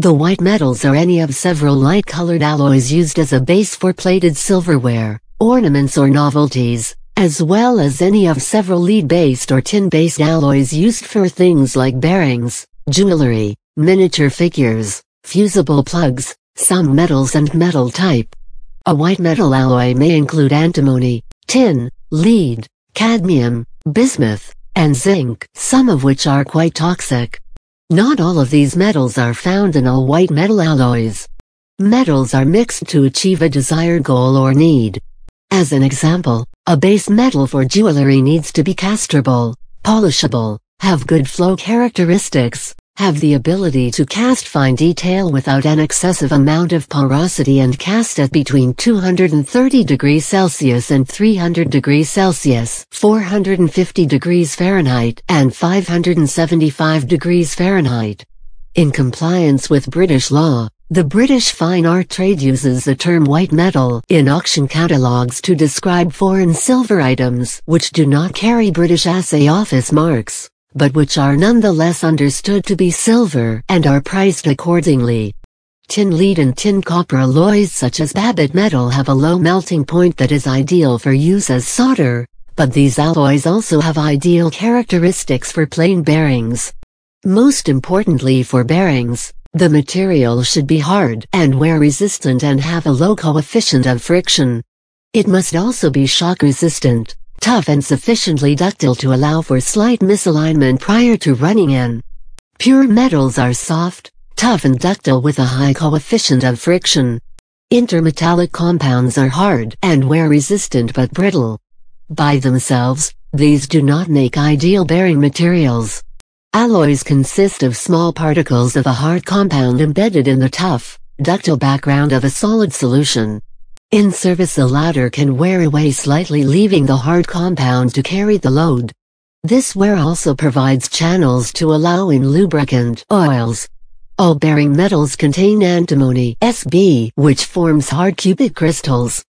The white metals are any of several light-colored alloys used as a base for plated silverware, ornaments or novelties, as well as any of several lead-based or tin-based alloys used for things like bearings, jewelry, miniature figures, fusible plugs, some metals and metal type. A white metal alloy may include antimony, tin, lead, cadmium, bismuth, and zinc, some of which are quite toxic. Not all of these metals are found in all white metal alloys. Metals are mixed to achieve a desired goal or need. As an example, a base metal for jewelry needs to be castable, polishable, have good flow characteristics, have the ability to cast fine detail without an excessive amount of porosity and cast at between 230 degrees Celsius and 300 degrees Celsius 450 degrees Fahrenheit and 575 degrees Fahrenheit. In compliance with British law, the British Fine Art Trade uses the term white metal in auction catalogues to describe foreign silver items which do not carry British Assay Office marks but which are nonetheless understood to be silver and are priced accordingly. Tin lead and tin copper alloys such as Babbitt metal have a low melting point that is ideal for use as solder, but these alloys also have ideal characteristics for plain bearings. Most importantly for bearings, the material should be hard and wear resistant and have a low coefficient of friction. It must also be shock resistant tough and sufficiently ductile to allow for slight misalignment prior to running in. Pure metals are soft, tough and ductile with a high coefficient of friction. Intermetallic compounds are hard and wear resistant but brittle. By themselves, these do not make ideal bearing materials. Alloys consist of small particles of a hard compound embedded in the tough, ductile background of a solid solution. In service the latter can wear away slightly leaving the hard compound to carry the load. This wear also provides channels to allow in lubricant oils. All bearing metals contain antimony SB which forms hard cubic crystals.